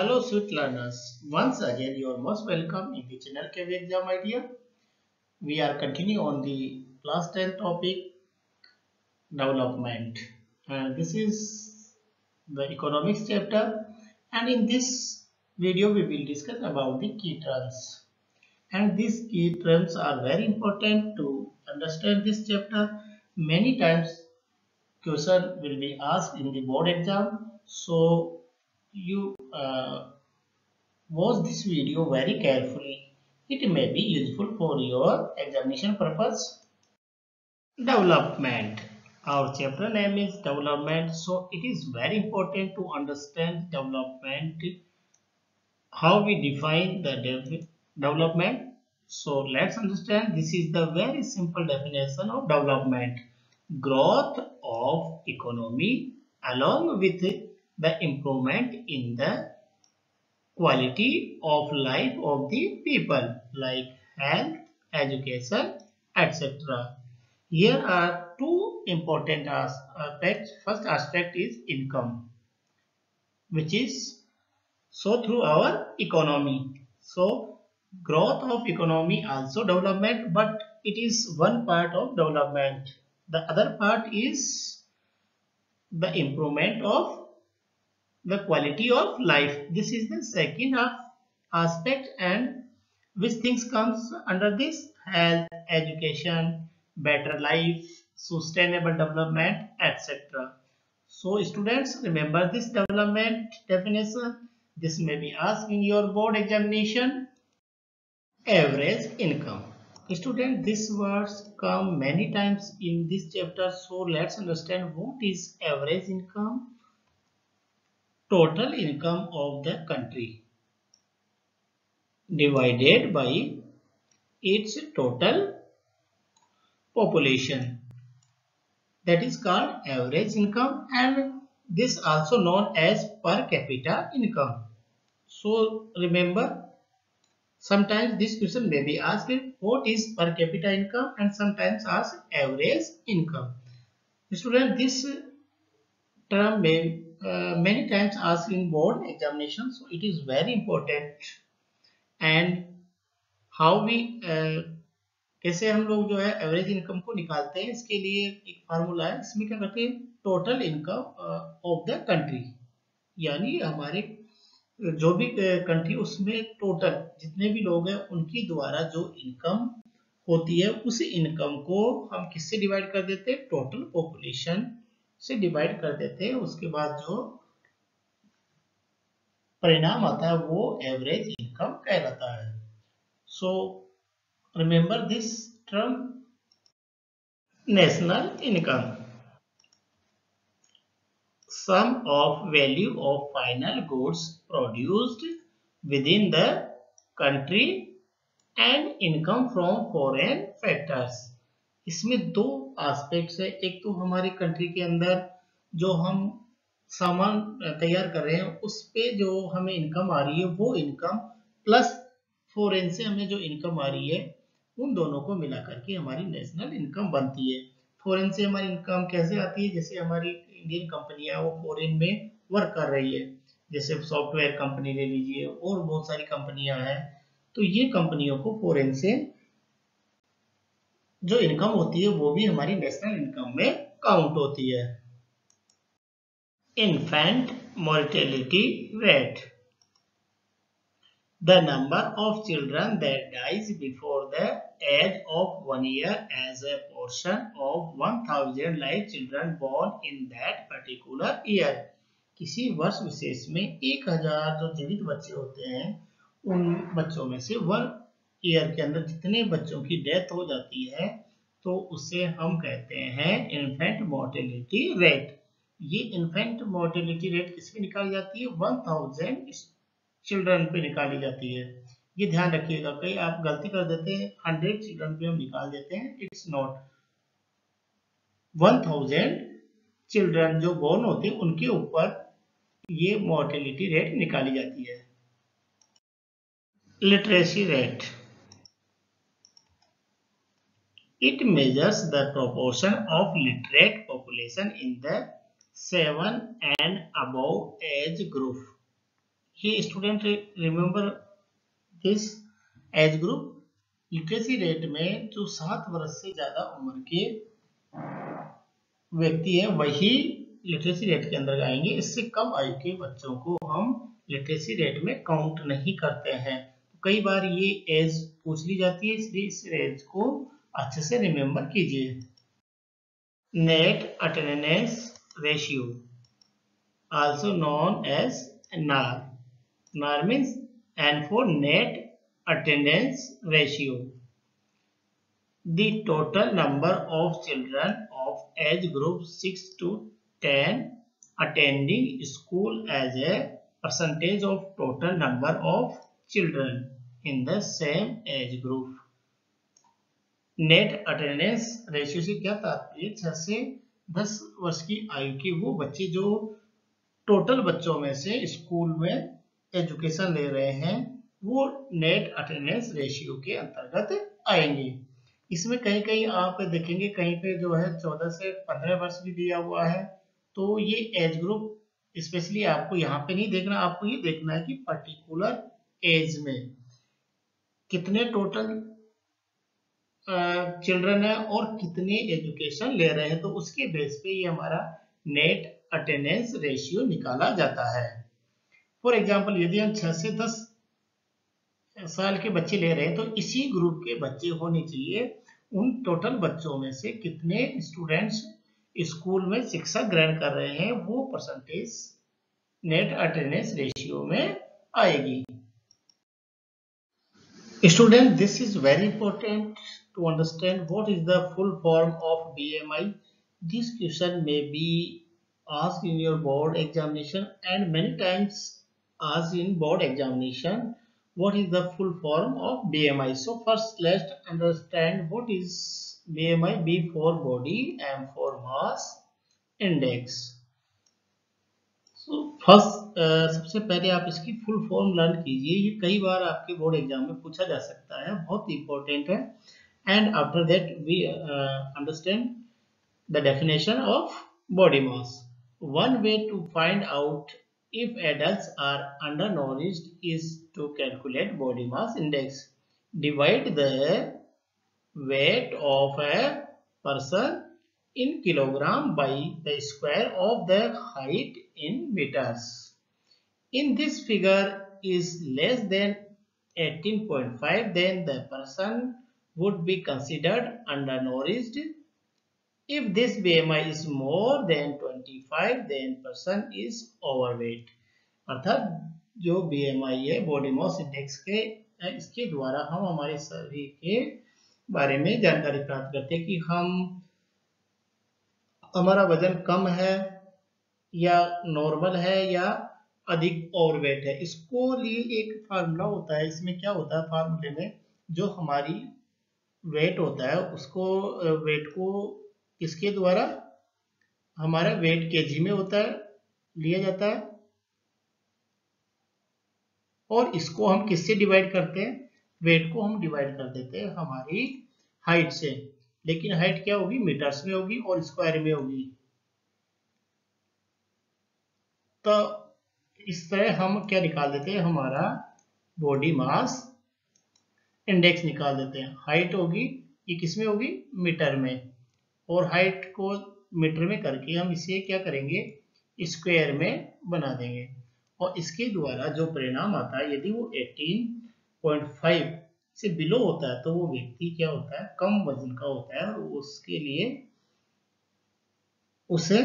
Hello sweet learners, once again you are most welcome in the channel KV Exam Idea. We are continuing on the class 10 topic development. And this is the economics chapter. And in this video we will discuss about the key terms. And these key terms are very important to understand this chapter. Many times question will be asked in the board exam. So you uh, watch this video very carefully. It may be useful for your examination purpose. Development. Our chapter name is development. So it is very important to understand development. How we define the de development. So let's understand this is the very simple definition of development. Growth of economy along with the improvement in the quality of life of the people like health, education, etc. Here are two important aspects. First aspect is income, which is so through our economy. So growth of economy also development, but it is one part of development. The other part is the improvement of the quality of life. This is the second aspect and which things comes under this health, education, better life, sustainable development, etc. So students remember this development definition. This may be asked in your board examination. Average income. Student, these words come many times in this chapter. So let's understand what is average income total income of the country divided by its total population. That is called average income and this also known as per capita income. So remember sometimes this question may be asked what is per capita income and sometimes asked average income. Student this term may uh, many times asked in board examination so it is very important. And how we uh, कैसे हम लोग जो है average income को निकालते हैं इसके लिए एक फार्मूला है इसमें क्या करते हैं? Total income of the country यानी हमारे जो भी कंट्री uh, उसमें टोटल जितने भी लोग हैं उनकी द्वारा जो इनकम होती है उस इनकम को हम किससे डिवाइड कर देते हैं? टोटल पॉपुलेशन से डिवाइड कर देते हैं, उसके बाद जो परिणाम आता है, वो एवरेज इनकम कहलाता है। So remember this term national income sum of value of final goods produced within the country and income from foreign factors इसमें दो एस्पेक्ट्स है। एक तो हमारी कंट्री के अंदर जो हम सामान तैयार कर रहे हैं, उस पे जो हमें इनकम आ रही है, वो इनकम प्लस फॉरेन से हमें जो इनकम आ रही है, उन दोनों को मिला करके हमारी नेशनल इनकम बनती है। फॉरेन से हमारी इनकम कैसे आती है? जैसे हमारी इंडियन कंपनियाँ वो फॉरेन में वर्क कर रही है। जैसे सॉफ्टवेयर कंपनी ले लीजिए, और बहुत सारी कंपनियाँ हैं। तो ये कंपनियों को फॉरेन से जो इनकम होती है, वो भी हमारी नेशनल इनकम में काउंट होती है। Infant mortality rate the number of children that dies before the age of one year as a portion of one thousand live children born in that particular year किसी वर्ष विशेष में एक हज़ार जो जीवित बच्चे होते हैं, उन बच्चों में से वन ईयर के अंदर जितने बच्चों की डेथ हो जाती है तो उसे हम कहते हैं इन्फेंट मोर्टेलिटी रेट ये इन्फेंट मोर्टेलिटी रेट किस पे निकाली जाती है? वन थाउज़ेंड चिल्ड्रन पे निकाली जाती है। ये ध्यान रखिएगा, कई आप गलती कर देते हैं हंड्रेड चिल्ड्रन पे हम निकाल देते हैं it's not one thousand children जो बोर्न होते हैं, उनके ऊपर ये मोर्टेलिटी रेट निकाली जाती है। Literacy rate It measures the proportion of literate population in the seven and above age group. he student remember this age group literacy rate में जो सात वर्ष से ज़्यादा उम्र के व्यक्ति हैं वही लिटरेसी रेट के अंदर आएँगे इससे कम आयु के बच्चों को हम लिटरेसी रेट में काउंट नहीं करते हैं कई बार ये एज पूछ ली जाती है इसलिए इस एज को अच्छे से रिमेम्बर कीजिए net attendance ratio also known as NAR NAR means and for net attendance ratio the total number of children of age group 6 to 10 attending school as a percentage of total number of children in the same age group. Net attendance ratio से क्या तात्पर्य? छह से दस वर्ष की आयु के वो बच्चे जो टोटल बच्चों में से स्कूल में एजुकेशन ले रहे हैं, वो नेट अटेंडेंस रेशियो के अंतर्गत आएँगे। इसमें कहीं कहीं आप देखेंगे कहीं पे जो है चौदह से पंद्रह वर्ष भी दिया हुआ है। तो ये एज ग्रुप स्पेशली आपको यहाँ पे नहीं देखना, आपको ये देखना है कि पर्टिकुलर एज में कितने टोटल चिल्ड्रन है और कितने एजुकेशन ले रहे हैं तो उसके बेस पे ये हमारा नेट अटेंडेंस रेशियो निकाला जाता है। फॉर एग्ज़ाम्पल यदि हम छह से दस साल के बच्चे ले रहे हैं तो इसी ग्रुप के बच्चे होने चाहिए। उन टोटल बच्चों में से कितने स्टूडेंट्स स्कूल में शिक्षा ग्रहण कर रहे हैं, वो परसेंटेज नेट अटेंडेंस रेशियो में आएगी। Student this is very important to understand what is the full form of BMI this question may be asked in your board examination and many times asked in board examination what is the full form of BMI. So first let's understand what is BMI, B for body, M for mass index. First uh, सबसे पहले आप इसकी full form learn कीजिए ये कई बार आपके board exam में पूछा जा सकता है बहुत इंपॉर्टेंट है and after that we uh, understand the definition of body mass. One way to find out if adults are undernourished is to calculate body mass index. Divide the weight of a person in kilogram by the square of the height in meters. In this figure is less than 18.5 then the person would be considered undernourished. If this BMI is more than 25 then person is overweight. अर्थात जो BMI है body moss index के, इसके द्वारा हम हमारे शरीर के बारे में जानकारी प्राप्त करते हैं कि हम, हमारा वज़न कम है या नॉर्मल है या अधिक ओवरवेट है इसको लिए एक फार्मूला होता है, इसमें क्या होता है फार्मूले में जो हमारी वेट होता है, उसको वेट को किसके द्वारा? हमारा वेट केजी में होता है, लिया जाता है। और इसको हम किससे डिवाइड करते हैं? वेट को हम डिवाइड कर देते हैं हमारी हाइट से। लेकिन हाइट क्या होगी? मीटर्स में होगी और स्क्वायर में होगी। तो इस तरह हम क्या निकाल देते हैं? हमारा बॉडी मास इंडेक्स निकाल देते हैं। हाइट होगी, ये किसमें होगी? मीटर में। और हाइट को मीटर में करके हम इसे क्या करेंगे? स्क्वायर में बना देंगे। और इसके द्वारा जो परिणाम आता है, यदि वो 18.5 से बिलो होता है तो वो व्यक्ति क्या होता है? कम वज़न का होता है और उसके लिए उसे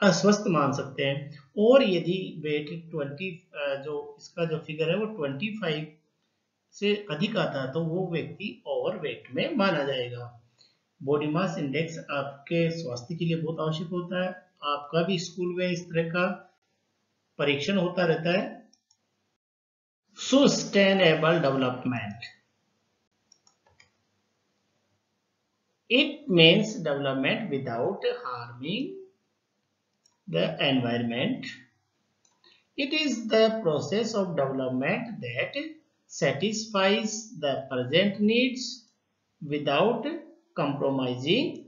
अस्वस्थ मान सकते हैं। और यदि वेट 20 जो इसका जो फिगर है, वो 25 से अधिक आता है तो वो व्यक्ति ओवर वेट में माना जाएगा। बॉडी मास इंडेक्स आपके स्वास्थ्य के लिए बहुत आवश्यक होता है। आपका भी स्कूल में इस तरह का परीक्षण होता रहता है। Sustainable development it means development without harming the environment it is the process of development that satisfies the present needs without compromising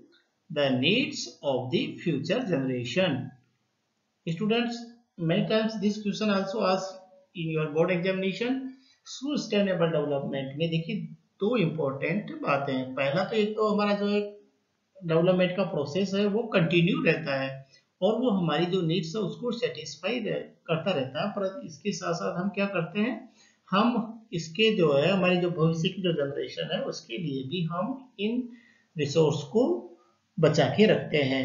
the needs of the future generation. Students, many times this question also asks in your board examination sustainable development में देखिए दो important बातें हैं। पहला तो एक तो हमारा जो एक डेवलपमेंट का प्रोसेस है, वो कंटिन्यू रहता है और वो हमारी जो नीड्स है उसको सेटिस्फाई करता रहता है। पर इसके साथ साथ हम क्या करते हैं? हम इसके जो है, हमारी जो भविष्य की जो जनरेशन है, उसके लिए भी हम इन रिसोर्स को बचा के रखते हैं।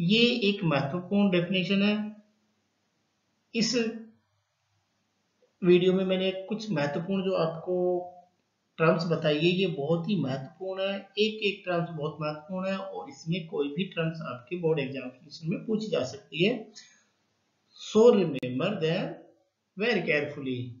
ये एक महत्वपूर्ण डेफिनेशन है। इस वीडियो में मैंने कुछ महत्वपूर्ण जो आपको टर्म्स बताइए ये बहुत ही महत्वपूर्ण है। एक एक टर्म्स बहुत महत्वपूर्ण है और इसमें कोई भी टर्म्स आपके बोर्ड एग्जामिनेशन में पूछी जा सकती है। So remember them very carefully